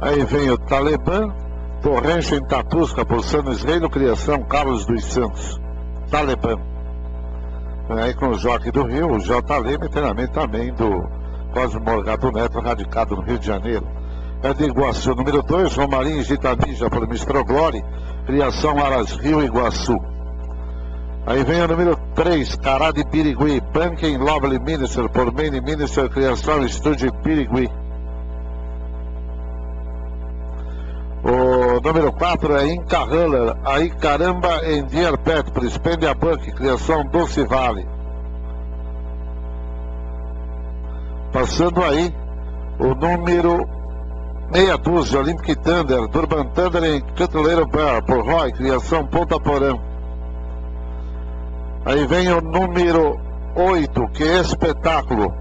Aí vem o Talibã, Torrente em Tatusca, Bolsano Israel, Criação, Carlos dos Santos. Talibã. Aí com o Joque do Rio, o J. Leme, treinamento também do Cosmo Morgado Neto, radicado no Rio de Janeiro. É de Iguaçu, número 2, Romarinho Gitanija, por Glória, Criação Aras Rio Iguaçu. Aí vem o número 3, Cará de Birigui, Banking Lovely Minister, por Maine Minister, Criação Estúdio Birigui. Número 4 é Inca Huller, aí caramba em Deer Pet, por Spendia Buck, Criação Doce Vale. Passando aí, o número meia dúzia, Olympic Thunder, Durban Thunder em Cutleiro Bear, por Roy, Criação Ponta Porão. Aí vem o número 8, que é espetáculo.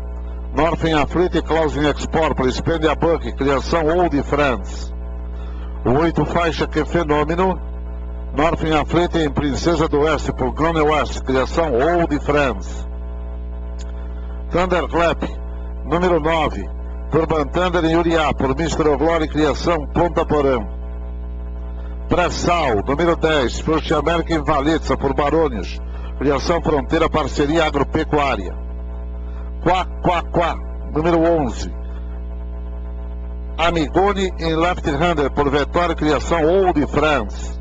Northern Afrit Closing Export, por Spendia Buck, Criação Old Friends. O 8 faixa, que fenômeno. Northern Afrit em Princesa do Oeste, por Gone West, Criação Old Friends. Thunderclap, número 9. Turban Thunder em Uriá, por Mr. Glória Criação, Ponta Porão. Pré-Sal, número 10, First American Valitza, por Barônios, Criação Fronteira Parceria Agropecuária. Quá, Quá, Quá, número 11. Amigoni em Left Hander, por Vitória Criação Old France.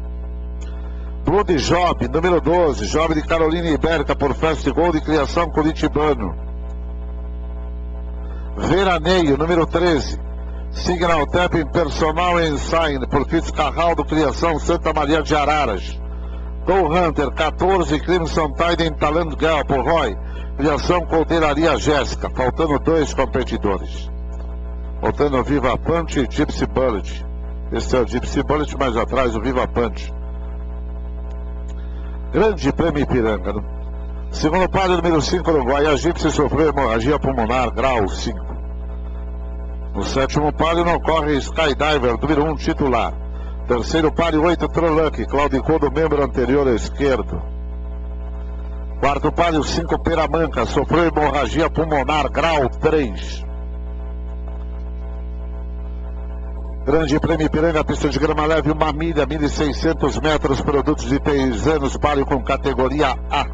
Blood Job, número 12, Job de Carolina Ibérica, por Fast Gold Criação Curitibano. Veraneio, número 13. Signal Tapping Personal Ensign, por Fitzcarraldo Criação Santa Maria de Araras. Go Hunter, 14, Crimson Tide em Talent Gal, por Roy. Criação Coldeiraria Jéssica, faltando dois competidores. Faltando o Viva Punch e Gypsy Bullet. Esse é o Gypsy Bullet, mais atrás o Viva Punch. Grande Prêmio Ipiranga. Né? Segundo párea número 5, Uruguai, a Gypsy sofreu hemorragia pulmonar, grau 5. No sétimo páreo não corre Skydiver, número 1, um, titular. Terceiro páreo, 8, Troluck, Claudicou do membro anterior esquerdo. Quarto páreo, 5, Peramanca, sofreu hemorragia pulmonar, grau 3. Grande Prêmio Ipiranga, pista de grama leve, uma milha, 1.600 metros, produtos de 3 anos, páreo com categoria A.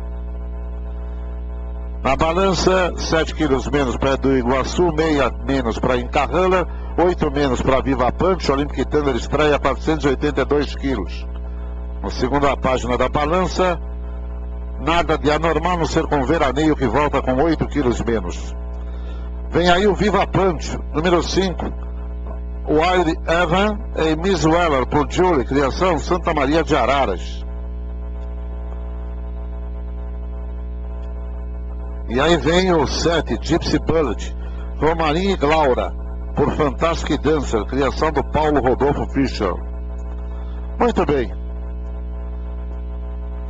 Na balança, 7 quilos menos para do Iguaçu, meia menos para Encarrana, 8 menos para Viva Punch, Olympic Thunder estreia 482 quilos. Na segunda página da balança, nada de anormal no ser com veraneio que volta com 8 quilos menos. Vem aí o Viva Punch, número 5. Wild Evan e Miss Weller por Julie, criação Santa Maria de Araras. E aí vem o 7, Gypsy Bullet, Romarinho e Glaura, por Fantastic Dancer, criação do Paulo Rodolfo Fischer. Muito bem.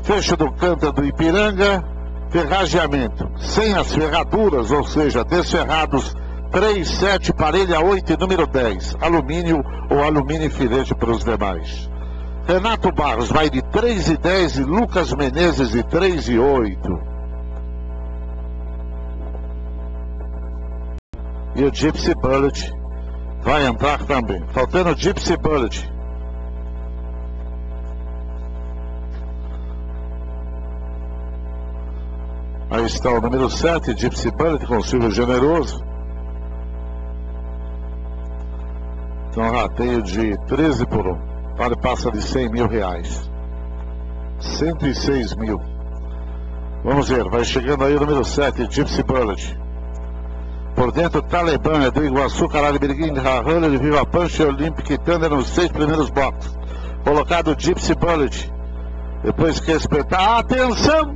Fecho do canto do Ipiranga, ferrageamento. Sem as ferraduras, ou seja, desferrados 3, 7, parelha 8 e número 10. Alumínio ou alumínio filete para os demais. Renato Barros vai de 3 e 10 e Lucas Menezes de 3 e 8. E o Gypsy Bullet vai entrar também. Faltando o Gypsy Bullet. Aí está o número 7, Gypsy Bullet, com o Silvio Generoso. Então, rateio de 13 por 1. Vale passa de 100 mil reais. 106 mil. Vamos ver, vai chegando aí o número 7, Gypsy Bullet. Por dentro, Talibã é do Iguaçu, Caralho Birguim, de Viva Punch, Olympic Thunder nos seis primeiros blocos. Colocado Gypsy Bullet. Depois que espetar. Atenção!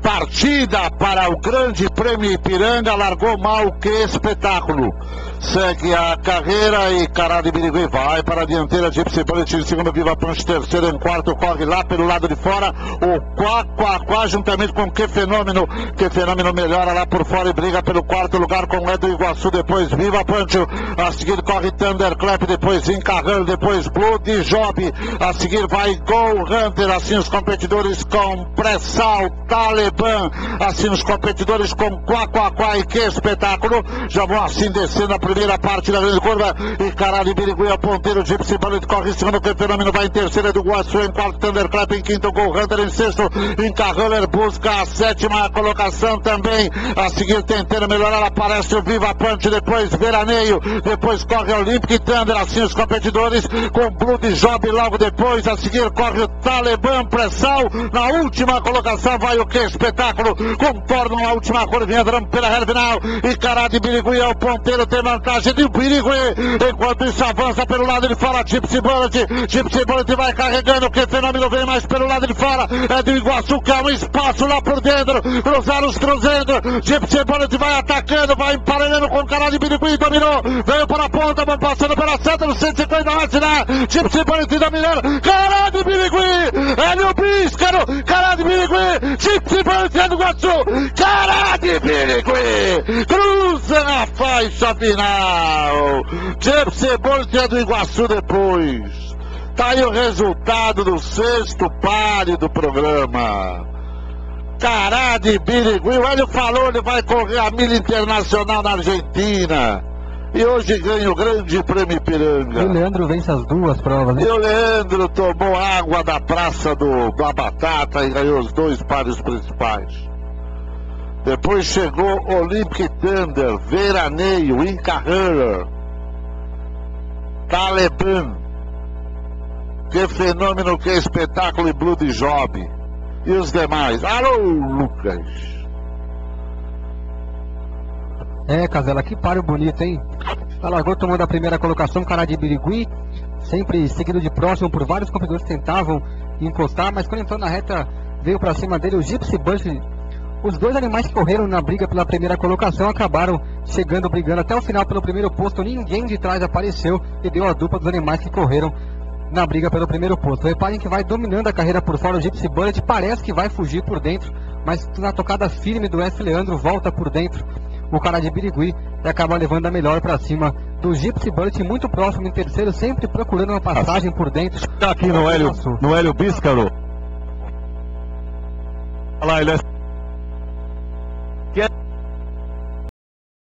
Partida para o Grande Prêmio Ipiranga, largou mal, que espetáculo! Segue a carreira e Caralho Birigui vai para a dianteira, Gypsy Bullet em segundo, Viva Punch, terceiro, em quarto, corre lá pelo lado de fora, o Quá, Quá, Quá, juntamente com Que Fenômeno, Que Fenômeno melhora lá por fora e briga pelo quarto lugar com Edu Iguaçu, depois Viva Punch, a seguir corre Thunderclap, depois Encarrando, depois Blood Job, a seguir vai Go Hunter, assim os competidores com pré-sal, Taleb, Assim os competidores com quá, quá, quá e que espetáculo. Já vão assim descendo a primeira primeira parte da grande curva. E caralho, Biriguia, ponteiro, Gypsy Bullet corre em cima do fenômeno, vai em terceira do Guaçu, em quarto, Thunderclap em quinto, Gol Hunter em sexto, em Carroller busca a sétima colocação também. A seguir tentando melhorar, aparece o Viva Punch, depois Veraneio, depois corre o Olympic Thunder, assim os competidores, com Blood Job logo depois, a seguir corre o Talibã Pressão, na última colocação vai o que espetáculo, contornam a última curvinha, entrando pela reta final, e Cará de Birigui é o ponteiro, tem vantagem de Birigui, enquanto isso avança pelo lado de fora, Gypsy Bullet, Gypsy Bullet vai carregando, que fenômeno vem mais pelo lado de fora, é do Iguaçu, que é um espaço lá por dentro, cruzaram os cruzeiros, Gypsy Bullet vai atacando, vai emparelhando com o Cará de Birigui, dominou, veio para a ponta, vão passando pela seta, no 150 metros, né? Gypsy Bullet dominando, Cará de Birigui, Cará de Birigui, É do Iguaçu, Cará de Birigui, cruza na faixa final, Gypsy Bullet é do Iguaçu depois. Tá aí o resultado do sexto páreo do programa. Cará de Birigui, o Hélio falou, ele vai correr a milha internacional na Argentina. E hoje ganha o grande prêmio Ipiranga. E o Leandro vence as duas provas, né? E o Leandro tomou água da praça do, da batata e ganhou os dois pares principais. Depois chegou Olympic Thunder, Veraneio, Inca Hunter, Talibã. Que fenômeno, que espetáculo e Blood Job. E os demais. Alô, Lucas. É, Casela, que páreo bonito, hein? Tá largou tomando a primeira colocação, cara de Birigui, sempre seguido de próximo por vários competidores que tentavam encostar, mas quando entrou na reta, veio para cima dele o Gypsy Bunch. Os dois animais que correram na briga pela primeira colocação acabaram chegando, brigando até o final pelo primeiro posto. Ninguém de trás apareceu e deu a dupla dos animais que correram na briga pelo primeiro posto. Reparem que vai dominando a carreira por fora o Gypsy Bullet, parece que vai fugir por dentro, mas na tocada firme do F. Leandro volta por dentro o cara de Birigui e acaba levando a melhor para cima do Gypsy Bullet, muito próximo em terceiro, sempre procurando uma passagem por dentro. Tá aqui no Hélio, no Hélio Bíscaro. Olha lá, ele é